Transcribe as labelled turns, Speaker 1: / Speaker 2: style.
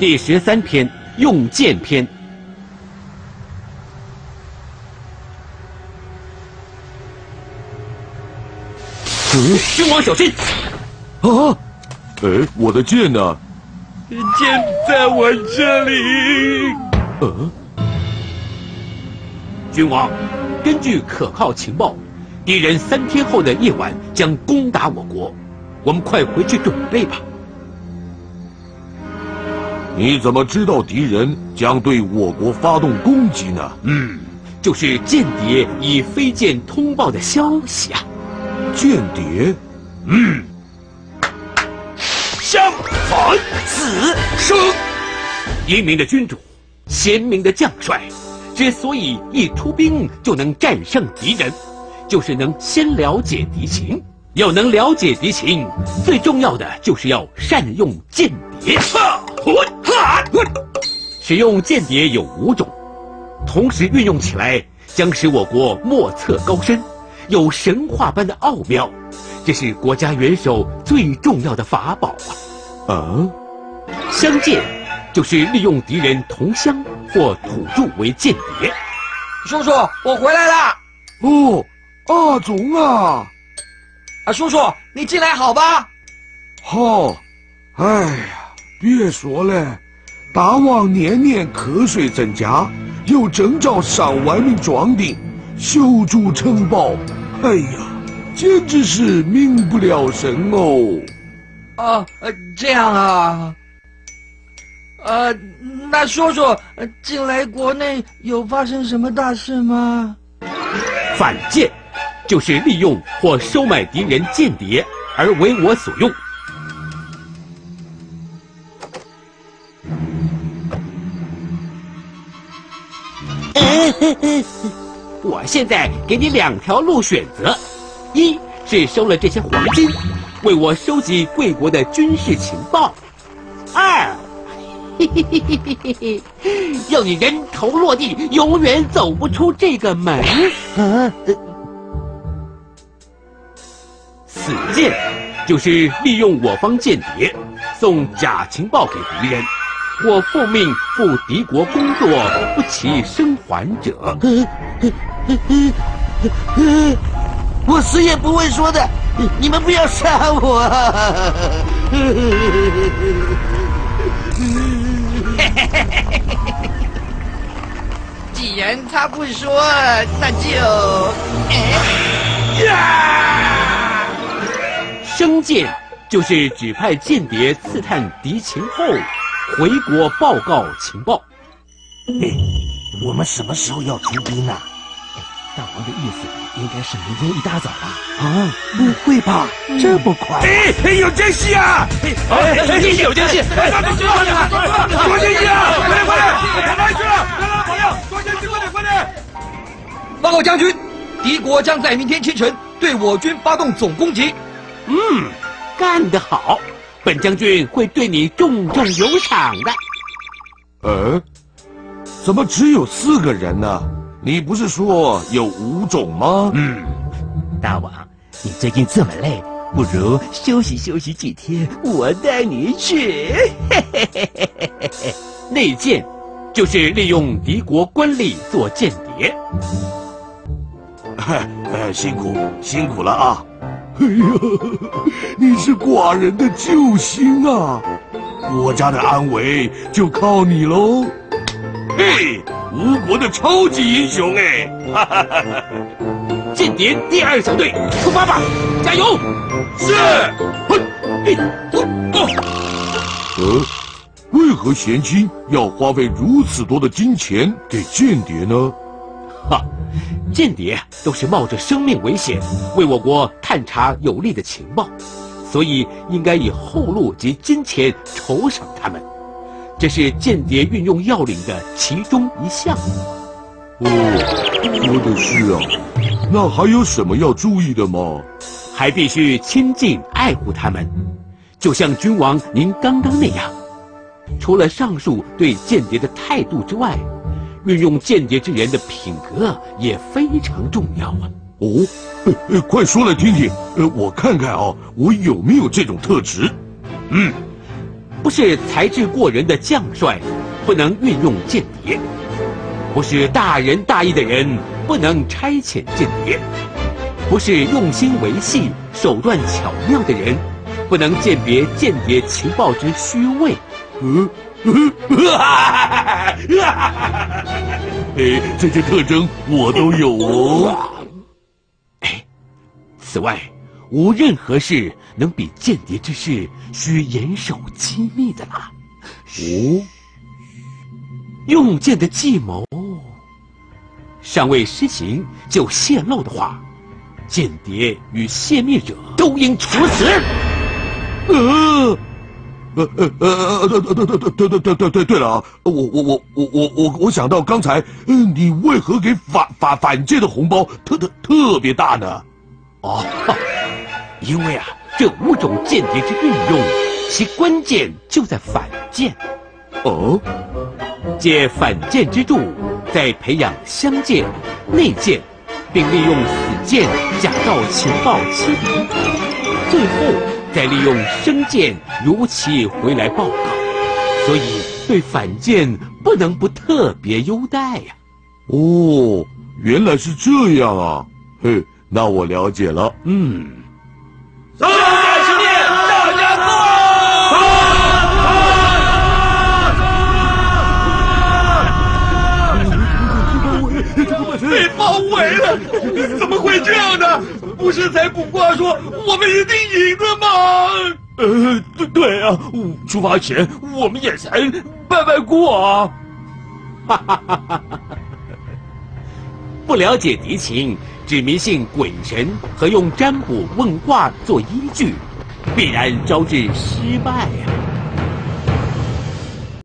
Speaker 1: 第十三篇用剑篇。嗯，君王小心！
Speaker 2: 啊！哎，我的剑呢？
Speaker 3: 剑在我这里。
Speaker 2: 嗯，
Speaker 1: 君王，根据可靠情报，敌人三天后的夜晚将攻打我国，我们快回去准备吧。
Speaker 2: 你怎么知道敌人将对我国发动攻击呢？
Speaker 1: 嗯，就是间谍以飞剑通报的消息啊。
Speaker 2: 间谍，
Speaker 1: 嗯，
Speaker 3: 相反，死生，
Speaker 1: 英明的君主，贤明的将帅，之所以一出兵就能战胜敌人，就是能先了解敌情。要能了解敌情，最重要的就是要善用间谍。使用间谍有五种，同时运用起来将使我国莫测高深。有神话般的奥妙，这是国家元首最重要的法宝
Speaker 2: 啊！啊，
Speaker 1: 相见就是利用敌人同乡或土著为间谍。
Speaker 4: 叔叔，我回来了。
Speaker 2: 哦，阿总啊！
Speaker 4: 啊，叔叔，你进来好吧？
Speaker 2: 好。哎呀，别说了，大王年年瞌睡增加，又征召上万名壮丁，修筑城堡。哎呀，简直是民不聊生哦！
Speaker 4: 啊，这样啊？呃，那说说，近来国内有发生什么大事吗？
Speaker 1: 反间，就是利用或收买敌人间谍而为我所用。我现在给你两条路选择：一是收了这些黄金，为我收集贵国的军事情报；二，要你人头落地，永远走不出这个门。死谏，就是利用我方间谍，送假情报给敌人。或奉命赴敌国工作不起生还者，
Speaker 5: 我死也不会说的，你们不要杀我！既然他不说，那就……
Speaker 1: 生箭就是指派间谍刺探敌情后。回国报告情报。
Speaker 5: 哎，我们什么时候要出兵呢？
Speaker 6: 大王的意思应该是明天一大早吧？
Speaker 5: 啊，不会吧？这么快？
Speaker 3: 哎，有奸细啊！
Speaker 1: 哎，奸细有奸细！
Speaker 3: 快点，快点，多奸细啊！快点，快点，哪里去了？来来，朋友，多奸细，快点，快点！
Speaker 4: 报告将军，敌国将在明天清晨对我军发动总攻击。
Speaker 1: 嗯，干得好。本将军会对你重重有赏的。
Speaker 2: 呃，怎么只有四个人呢？你不是说有五种吗？
Speaker 6: 嗯，大王，你最近这么累，不如休息休息几天，我带你去。
Speaker 1: 内奸，就是利用敌国官吏做间谍。
Speaker 2: 哎，辛苦辛苦了啊！哎呀，你是寡人的救星啊！国家的安危就靠你喽！
Speaker 3: 嘿，吴国的超级英雄哎！
Speaker 1: 间谍第二小队出发吧，加油！
Speaker 3: 是。
Speaker 2: 呃，为何贤卿要花费如此多的金钱给间谍呢？
Speaker 1: 哈。间谍都是冒着生命危险为我国探查有利的情报，所以应该以后路及金钱酬赏他们。这是间谍运用要领的其中一项。
Speaker 2: 哦，说的是啊。那还有什么要注意的吗？
Speaker 1: 还必须亲近爱护他们，就像君王您刚刚那样。除了上述对间谍的态度之外。运用间谍之人的品格也非常重要啊！
Speaker 2: 哦，快说来听听，呃，我看看啊，我有没有这种特质？
Speaker 1: 嗯，不是才智过人的将帅不能运用间谍，不是大仁大义的人不能差遣间谍，不是用心维系、手段巧妙的人不能鉴别间谍情报之虚伪。
Speaker 2: 嗯，哎，这些特征我都有哦。
Speaker 1: 哎，此外，无任何事能比间谍之事需严守机密的啦。
Speaker 2: 哦，
Speaker 1: 用剑的计谋尚未施行就泄露的话，间谍与泄密者都应处死。
Speaker 2: 呃，呃呃呃，对对对对对对对对对对了，我我我我我我我想到刚才，嗯，你为何给反反反间的红包特特特别大呢？
Speaker 1: 哦，因为啊，这五种间谍之运用，其关键就在反间。
Speaker 2: 哦，
Speaker 1: 借反间之助，再培养相间、内间，并利用死间假造情报欺敌，最后再利用生箭如期回来报告。所以对反舰不能不特别优待呀、
Speaker 2: 哦，原来是这样啊，嘿，那我了解了。
Speaker 1: 嗯，
Speaker 3: 大被包围了，怎么会这样呢？不是才卜卦说我们一定赢的吗？
Speaker 7: 呃，对对啊，出发前我们也才拜拜过啊。
Speaker 1: 哈哈哈哈哈不了解敌情，只迷信鬼神和用占卜问卦做依据，必然招致失败呀、